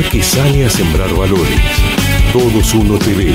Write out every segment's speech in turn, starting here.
que sale a sembrar valores. Todos Uno TV.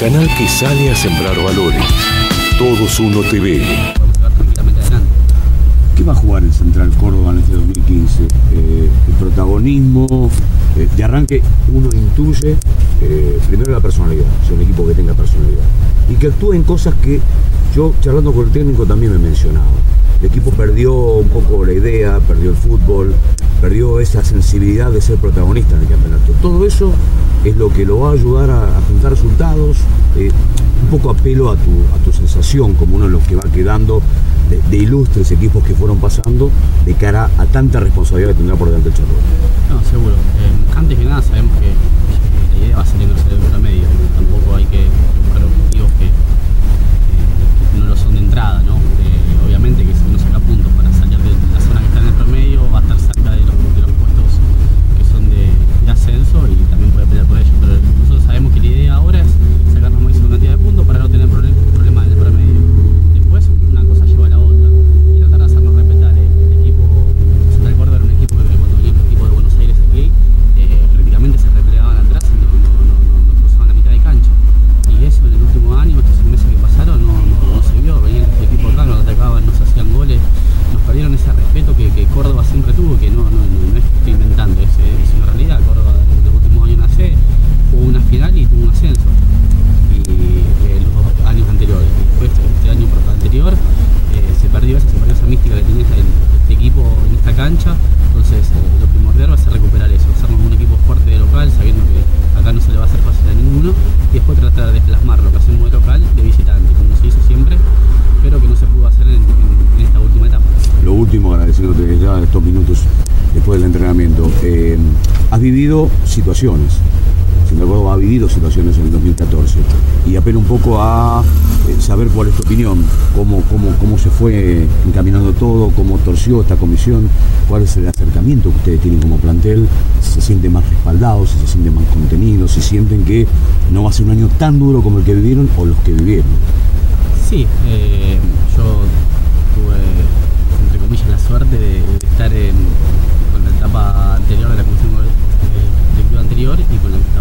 Canal que sale a sembrar valores. Todos Uno TV. ¿Qué va a jugar el Central Córdoba en este 2015? Eh, el protagonismo, eh, de arranque uno intuye eh, primero la personalidad, es un equipo que tenga personalidad y que actúe en cosas que yo charlando con el técnico también me mencionaba. El equipo perdió un poco la idea, perdió el fútbol, perdió esa sensibilidad de ser protagonista en el campeonato. Todo eso es lo que lo va a ayudar a, juntar resultados, eh, un poco apelo a tu, a tu sensación como uno de los que va quedando de, ilustres equipos que fueron pasando de cara a tanta responsabilidad que tendrá por delante el Charrúa. No, seguro. Eh, antes que nada sabemos que la idea va a ser ingresar el promedio. Tampoco hay que buscar objetivos que no lo son de entrada, ¿no? Eh, obviamente que si uno saca puntos para salir de la zona que está en el promedio, va a estar cerca de los, de los puestos que son de, de ascenso y también puede pelear por ello. Pero nosotros sabemos que la idea ahora es sacar la máxima cantidad de puntos para no tener proble- problemas en el promedio. Después una cosa lleva a la otra y tratar de hacernos respetar. El, el equipo Central Córdoba era un equipo que cuando venía el equipo de Buenos Aires aquí eh, prácticamente se replegaban atrás y no, no, no, no, no cruzaban la mitad de cancha. Y eso en el último año, estos seis meses que pasaron, no, no, no se vio. Venían este equipo acá, nos atacaban, nos hacían goles, nos perdieron ese respeto que, que Córdoba siempre tuvo, que no, no, no, no es que estoy inventando, es, es una realidad. Córdoba desde el último año nace, jugó una final y tuvo un ascenso. Y eh, los dos años anteriores. Y después este año anterior eh, se perdió esa, se perdió esa mística que tenía este, este equipo en esta cancha. Entonces eh, lo primordial va a ser recuperar eso, hacernos un equipo fuerte de local, sabiendo que acá no se le va a hacer fácil a ninguno, y después tratar de plasmar lo que hacemos de local de visitante, como se hizo siempre, pero que no se pudo hacer en, en- en esta última etapa. Lo agradeciéndote ya estos minutos después del entrenamiento, eh, has vivido situaciones. Central Córdoba ha vivido situaciones en el 2014 y apelo un poco a eh, saber cuál es tu opinión, cómo, cómo, cómo se fue encaminando todo, cómo torció esta comisión, cuál es el acercamiento que ustedes tienen como plantel, si se sienten más respaldados, si se sienten más contenidos, si sienten que no va a ser un año tan duro como el que vivieron o los que vivieron. Sí, eh, yo tuve, comillas, la suerte de, de estar en, con la etapa anterior de la comisión eh, anterior y con la que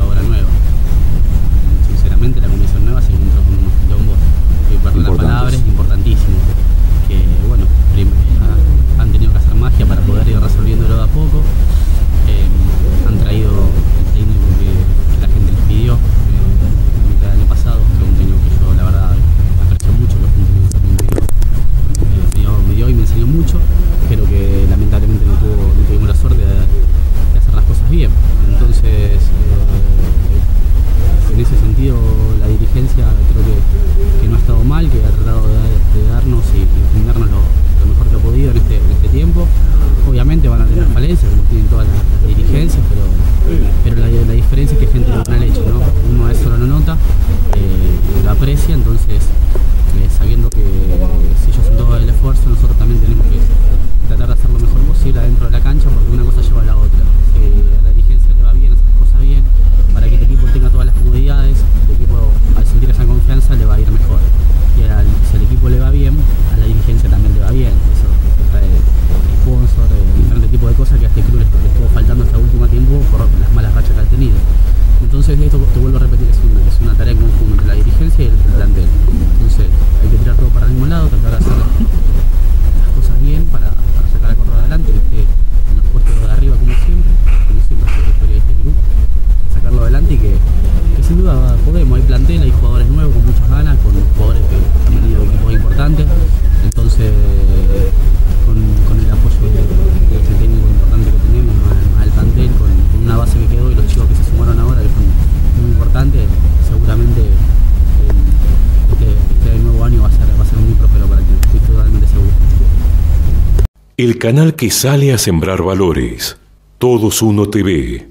el canal que sale a sembrar valores. Todos Uno TV.